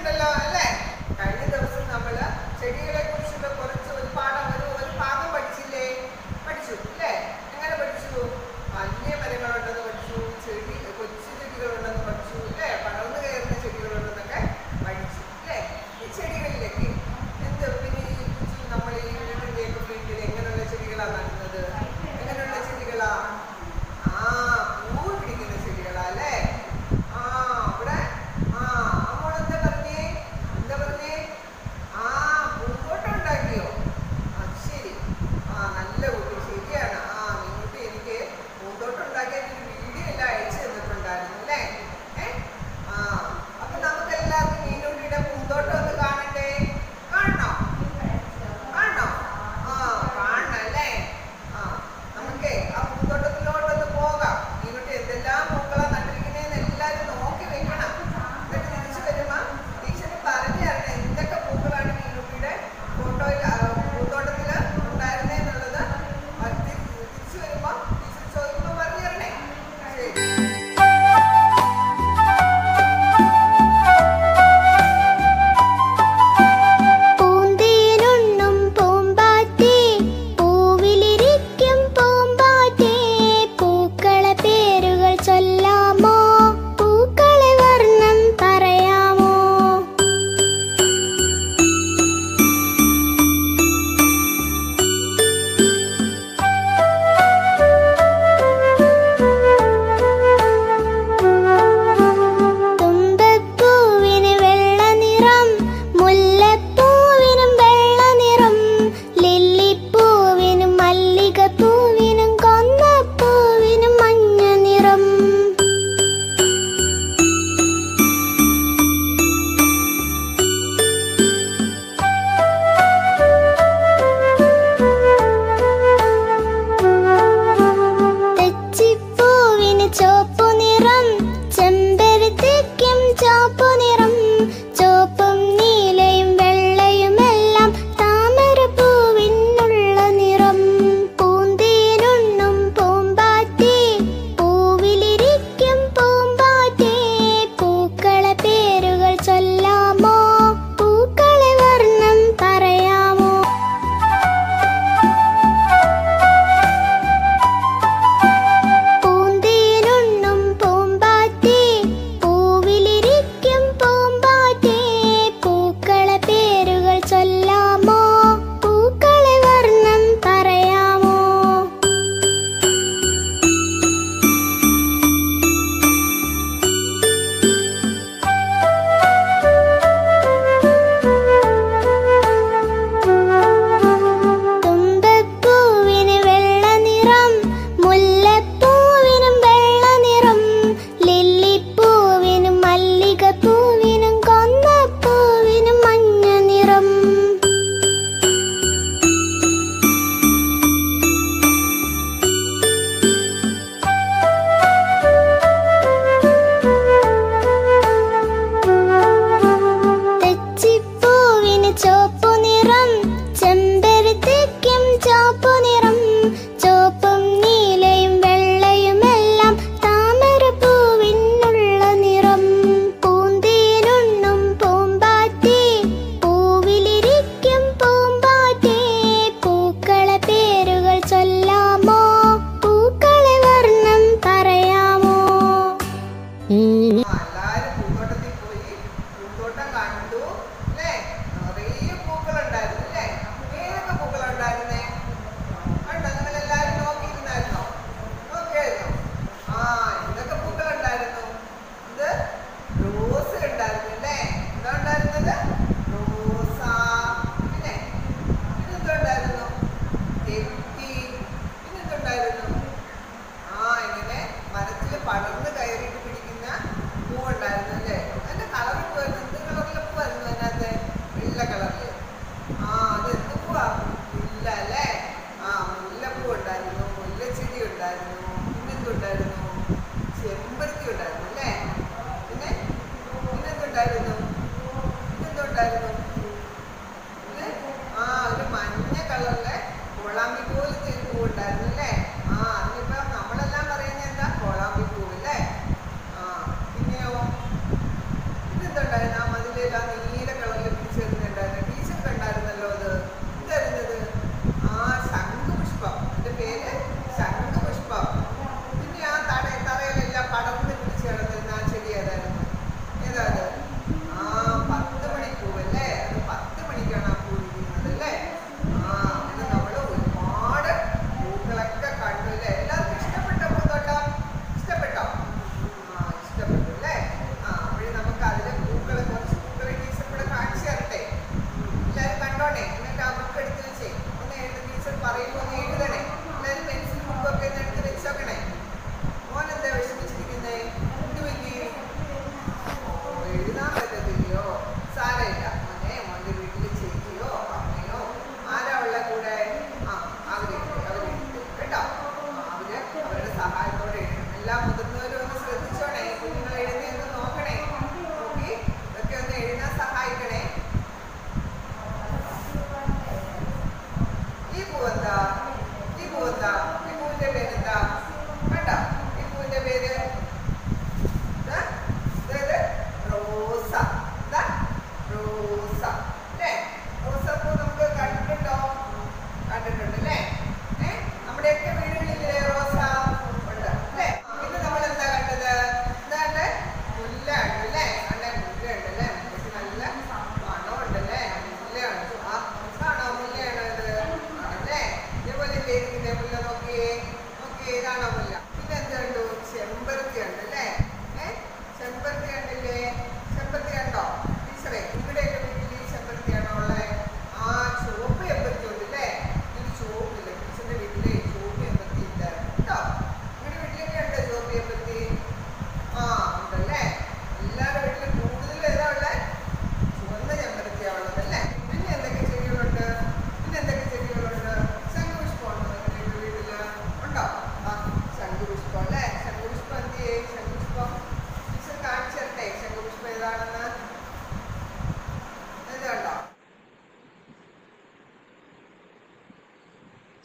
ഉണ്ടല്ലോ അല്ലേ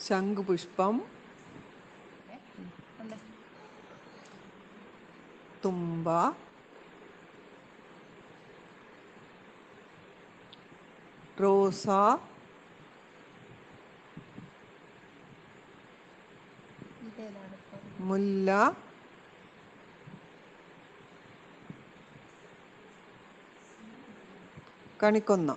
ശംഖുപുഷ്പം. തുമ്പ. റോസ. മുല്ല. കണിക്കൊന്ന.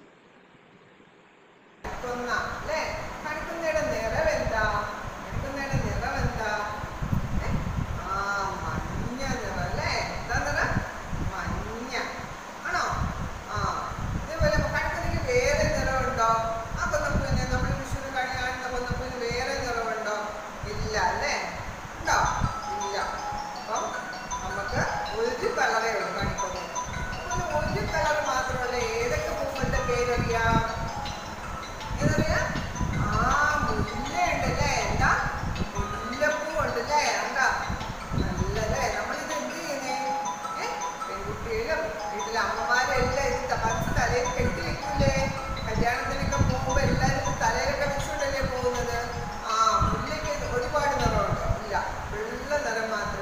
la Narama